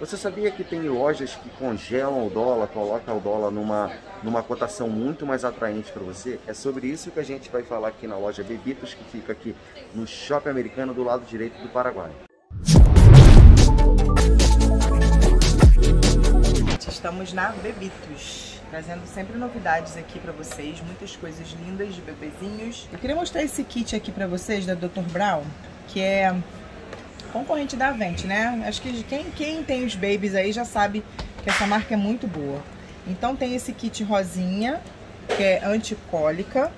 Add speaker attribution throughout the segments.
Speaker 1: Você sabia que tem lojas que congelam o dólar, colocam o dólar numa, numa cotação muito mais atraente para você? É sobre isso que a gente vai falar aqui na loja Bebitos, que fica aqui no Shopping Americano, do lado direito do Paraguai.
Speaker 2: Estamos na Bebitos, trazendo sempre novidades aqui para vocês, muitas coisas lindas de bebezinhos. Eu queria mostrar esse kit aqui para vocês da Dr. Brown, que é concorrente da Avent, né? Acho que quem, quem tem os babies aí já sabe que essa marca é muito boa. Então tem esse kit rosinha, que é anticólica,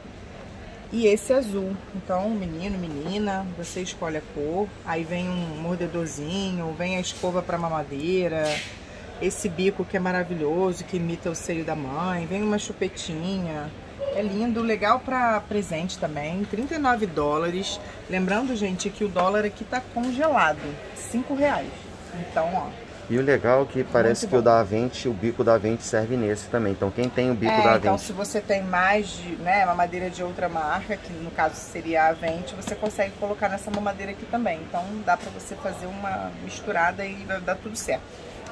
Speaker 2: e esse azul. Então, menino, menina, você escolhe a cor. Aí vem um mordedorzinho, vem a escova para mamadeira, esse bico que é maravilhoso, que imita o seio da mãe, vem uma chupetinha. É lindo, legal para presente também, 39 dólares. Lembrando, gente, que o dólar aqui tá congelado, 5 reais. Então, ó.
Speaker 1: E o legal é que parece que o da Avente, o bico da Avente serve nesse também. Então, quem tem o bico
Speaker 2: é,
Speaker 1: da Avente...
Speaker 2: então se você tem mais de, né, mamadeira de outra marca, que no caso seria a Avente, você consegue colocar nessa mamadeira aqui também. Então, dá para você fazer uma misturada e vai dar tudo certo.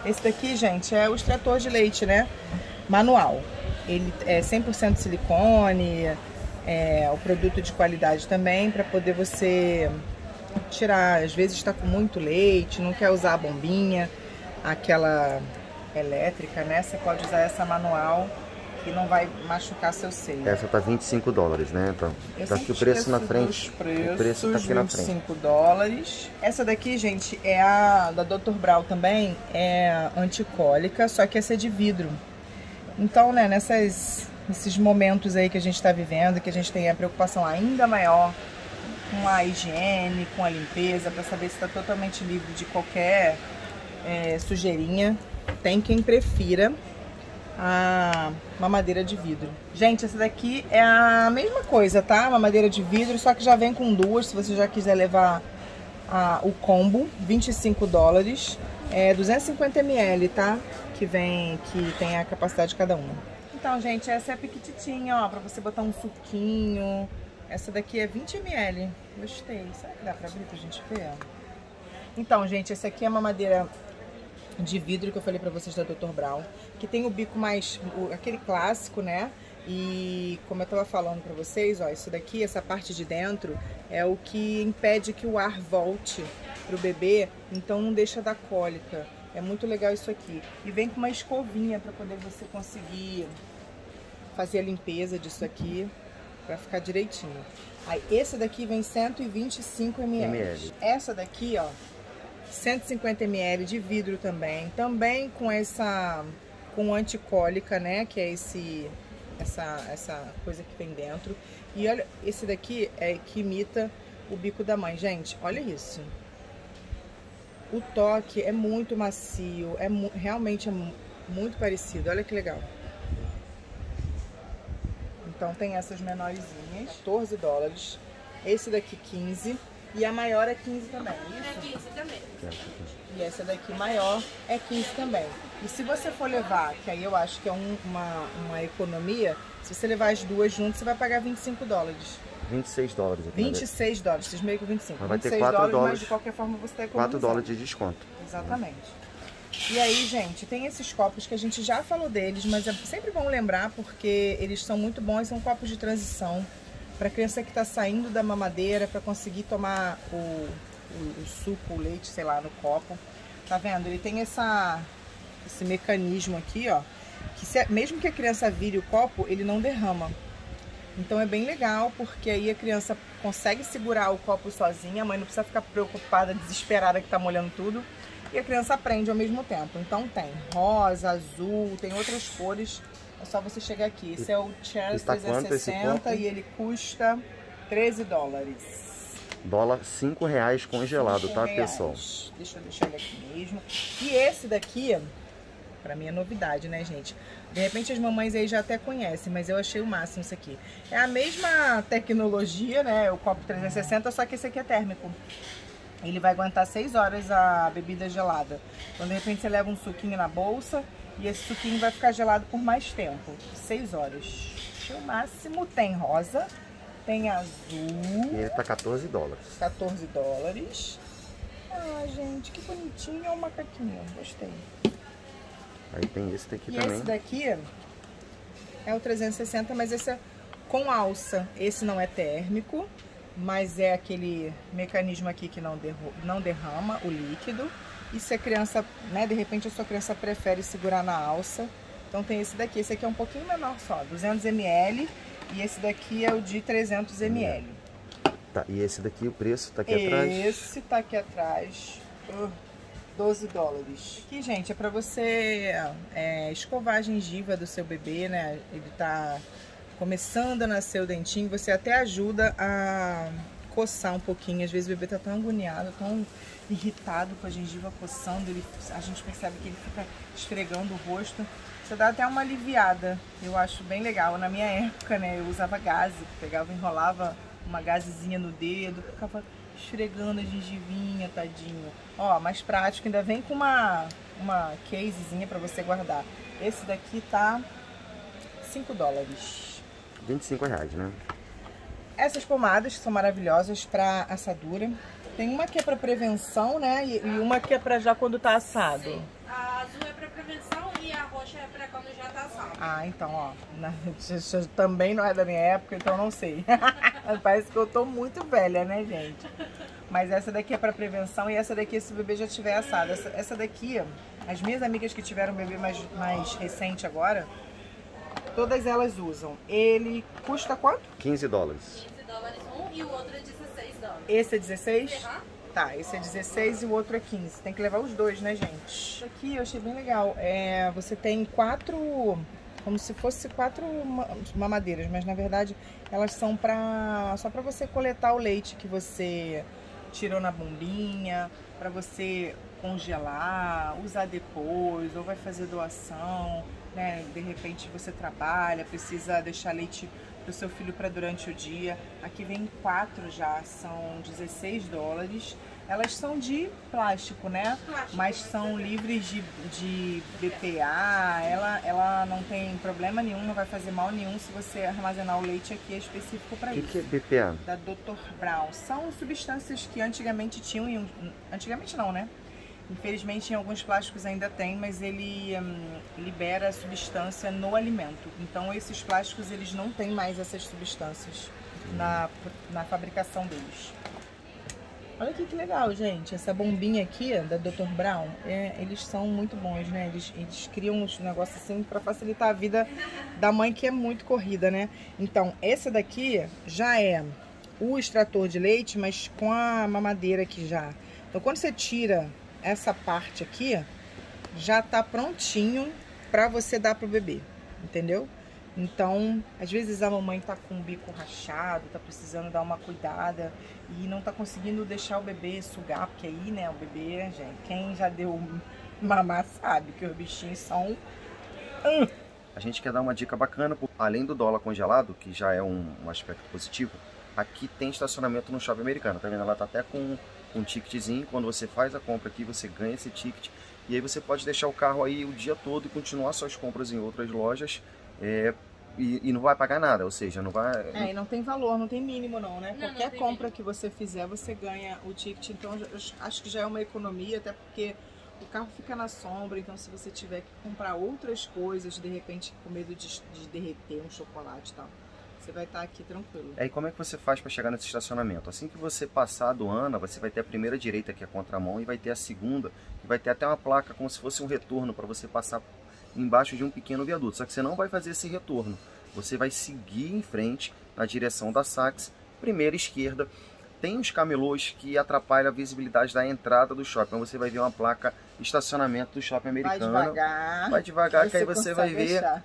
Speaker 2: Esse daqui, gente, é o extrator de leite, né? Manual. Ele é 100% silicone, é o produto de qualidade também, para poder você tirar. Às vezes está com muito leite, não quer usar a bombinha, aquela elétrica, né? Você pode usar essa manual que não vai machucar seu seio.
Speaker 1: Essa tá 25 dólares, né? Então,
Speaker 2: Eu
Speaker 1: tá aqui o preço na frente.
Speaker 2: Preços,
Speaker 1: o preço tá aqui na frente.
Speaker 2: 25 dólares. Essa daqui, gente, é a da Dr. Brau também, é anticólica, só que essa é de vidro. Então, né, nessas, nesses momentos aí que a gente está vivendo, que a gente tem a preocupação ainda maior com a higiene, com a limpeza, para saber se está totalmente livre de qualquer é, sujeirinha, tem quem prefira a mamadeira de vidro. Gente, essa daqui é a mesma coisa, tá? Mamadeira de vidro, só que já vem com duas, se você já quiser levar a, o combo, 25 dólares. É 250 ml, tá? Que vem, que tem a capacidade de cada uma. Então, gente, essa é a piquititinha, ó, pra você botar um suquinho. Essa daqui é 20 ml. Gostei. Será que dá pra abrir pra gente ver? Então, gente, essa aqui é uma madeira de vidro que eu falei pra vocês da Dr. Brown, que tem o bico mais, o, aquele clássico, né? E como eu tava falando pra vocês, ó, isso daqui, essa parte de dentro, é o que impede que o ar volte pro bebê, então não deixa dar cólica. É muito legal isso aqui. E vem com uma escovinha pra poder você conseguir fazer a limpeza disso aqui, pra ficar direitinho. Aí, esse daqui vem 125 ml.
Speaker 1: ml.
Speaker 2: Essa daqui, ó, 150 ml de vidro também, também com essa com anticólica, né, que é esse essa essa coisa que tem dentro. E olha, esse daqui é que imita o bico da mãe, gente. Olha isso. O toque é muito macio, é mu realmente é muito parecido. Olha que legal. Então tem essas menorzinhas, 14 dólares. Esse daqui 15 e a maior é 15 também.
Speaker 3: É 15 também.
Speaker 2: E essa daqui maior é 15 também. E se você for levar, que aí eu acho que é um, uma, uma economia, se você levar as duas juntas, você vai pagar 25 dólares.
Speaker 1: 26 dólares. aqui na
Speaker 2: 26 dólares, vocês meio que 25.
Speaker 1: Mas vai ter
Speaker 2: 26
Speaker 1: quatro
Speaker 2: dólares, mas
Speaker 1: dólares-
Speaker 2: de qualquer forma você está
Speaker 1: 4
Speaker 2: economizando.
Speaker 1: dólares de desconto.
Speaker 2: Exatamente. E aí, gente, tem esses copos que a gente já falou deles, mas é sempre bom lembrar porque eles são muito bons, são copos de transição para criança que está saindo da mamadeira para conseguir tomar o, o, o suco, o leite, sei lá, no copo. Tá vendo? Ele tem essa esse mecanismo aqui, ó, que se- mesmo que a criança vire o copo, ele não derrama. Então é bem legal, porque aí a criança consegue segurar o copo sozinha, a mãe não precisa ficar preocupada, desesperada que tá molhando tudo. E a criança aprende ao mesmo tempo. Então tem rosa, azul, tem outras cores. É só você chegar aqui. Esse é o
Speaker 1: tá esse
Speaker 2: 360
Speaker 1: copo?
Speaker 2: e ele custa 13 dólares.
Speaker 1: Dólar 5 reais congelado,
Speaker 2: Cinco
Speaker 1: tá,
Speaker 2: reais.
Speaker 1: pessoal?
Speaker 2: Deixa eu deixar ele aqui mesmo. E esse daqui, pra mim é novidade, né, gente? De repente as mamães aí já até conhecem, mas eu achei o máximo isso aqui. É a mesma tecnologia, né? O copo 360, só que esse aqui é térmico. Ele vai aguentar 6 horas a bebida gelada. Então, de repente, você leva um suquinho na bolsa e esse suquinho vai ficar gelado por mais tempo. 6 horas. Achei o máximo. Tem rosa, tem azul.
Speaker 1: E ele tá 14 dólares.
Speaker 2: 14 dólares. Ah, gente, que bonitinho. É um macaquinho. Gostei.
Speaker 1: Aí tem esse daqui
Speaker 2: e
Speaker 1: também.
Speaker 2: esse daqui é o 360, mas esse é com alça. Esse não é térmico, mas é aquele mecanismo aqui que não, não derrama o líquido. E se a criança, né, de repente a sua criança prefere segurar na alça, então tem esse daqui. Esse aqui é um pouquinho menor só, 200 ml. E esse daqui é o de 300 ml.
Speaker 1: Tá, e esse daqui, o preço tá aqui
Speaker 2: esse
Speaker 1: atrás?
Speaker 2: Esse tá aqui atrás. Uh, 12 dólares. Aqui, gente, é pra você é, escovar a gengiva do seu bebê, né? Ele tá começando a nascer o dentinho. Você até ajuda a coçar um pouquinho. Às vezes o bebê tá tão agoniado, tão irritado com a gengiva coçando. Ele, a gente percebe que ele fica esfregando o rosto. Você dá até uma aliviada. Eu acho bem legal. Na minha época, né, eu usava gaze. Pegava, enrolava uma gazezinha no dedo, ficava esfregando a gengivinha, tadinho. Ó, mais prático, ainda vem com uma, uma casezinha pra você guardar. Esse daqui tá 5 dólares.
Speaker 1: 25 reais, né?
Speaker 2: Essas pomadas são maravilhosas pra assadura. Tem uma que é pra prevenção, né? E, e uma que é pra já quando tá assado. Sim.
Speaker 3: A azul é pra prevenção e a roxa é pra quando já tá assado.
Speaker 2: Ah, então, ó. Na, também não é da minha época, então não sei. Parece que eu tô muito velha, né, gente? Mas essa daqui é pra prevenção e essa daqui se o bebê já tiver assado. Essa, essa daqui, as minhas amigas que tiveram um bebê mais, mais recente agora, todas elas usam. Ele custa quanto?
Speaker 1: 15 dólares.
Speaker 3: 15 dólares um e o outro é 16 dólares.
Speaker 2: Esse é 16? Uhum. Tá, esse é 16 e o outro é 15. Tem que levar os dois, né, gente? Isso aqui eu achei bem legal. É, você tem quatro como se fosse quatro mamadeiras, mas na verdade elas são para só para você coletar o leite que você tirou na bombinha, para você congelar, usar depois, ou vai fazer doação, né? De repente você trabalha, precisa deixar leite para o seu filho para durante o dia. Aqui vem quatro já, são 16 dólares. Elas são de plástico, né? Plástico. Mas são livres de, de BPA. Ela, ela não tem problema nenhum, não vai fazer mal nenhum se você armazenar o leite aqui é específico para isso.
Speaker 1: O que é BPA?
Speaker 2: Da Dr. Brown. São substâncias que antigamente tinham, antigamente não, né? Infelizmente em alguns plásticos ainda tem, mas ele hum, libera substância no alimento. Então esses plásticos eles não têm mais essas substâncias na, na fabricação deles. Olha aqui que legal, gente. Essa bombinha aqui da Dr. Brown, é, eles são muito bons, né? Eles, eles criam uns negócios assim para facilitar a vida da mãe que é muito corrida, né? Então, essa daqui já é o extrator de leite, mas com a mamadeira aqui já. Então, quando você tira essa parte aqui, já tá prontinho para você dar pro bebê, entendeu? Então, às vezes a mamãe tá com o bico rachado, tá precisando dar uma cuidada e não tá conseguindo deixar o bebê sugar, porque aí, né, o bebê, gente, quem já deu mamar sabe que os bichinhos são...
Speaker 1: A gente quer dar uma dica bacana, além do dólar congelado, que já é um, um aspecto positivo, aqui tem estacionamento no shopping americano, tá vendo? Ela tá até com um ticketzinho, quando você faz a compra aqui, você ganha esse ticket, e aí você pode deixar o carro aí o dia todo e continuar suas compras em outras lojas, é, e, e, não vai pagar nada, ou seja, não vai...
Speaker 2: É, e não tem valor, não tem mínimo não, né? Não, Qualquer não compra mínimo. que você fizer, você ganha o ticket, então acho que já é uma economia, até porque o carro fica na sombra, então se você tiver que comprar outras coisas, de repente com medo de, de derreter um chocolate e tal, você vai estar aqui tranquilo.
Speaker 1: É, e como é que você faz para chegar nesse estacionamento? Assim que você passar a aduana, você vai ter a primeira direita que é a contramão e vai ter a segunda, que vai ter até uma placa como se fosse um retorno para você passar embaixo de um pequeno viaduto. Só que você não vai fazer esse retorno. Você vai seguir em frente na direção da Saks, primeira esquerda. Tem os camelôs que atrapalham a visibilidade da entrada do shopping. Então você vai ver uma placa estacionamento do shopping americano.
Speaker 2: Vai devagar.
Speaker 1: Vai devagar que aí você vai ver. Deixar.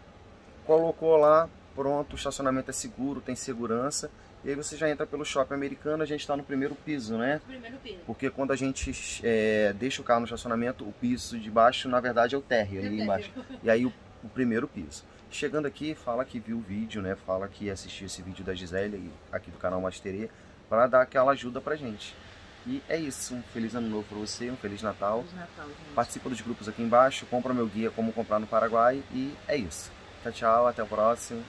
Speaker 1: Colocou lá, pronto, o estacionamento é seguro, tem segurança. E aí você já entra pelo shopping americano, a gente está no primeiro piso, né?
Speaker 3: Primeiro piso.
Speaker 1: Porque quando a gente é, deixa o carro no estacionamento, o piso de baixo, na verdade, é o térreo ali embaixo. E aí o, o, primeiro piso. Chegando aqui, fala que viu o vídeo, né? Fala que assistiu esse vídeo da Gisele aqui do canal Masteria para dar aquela ajuda pra gente. E é isso. Um feliz ano novo para você, um feliz Natal.
Speaker 2: Feliz Natal, gente.
Speaker 1: Participa dos grupos aqui embaixo, compra meu guia Como Comprar no Paraguai e é isso. Tchau, tchau, até o próximo.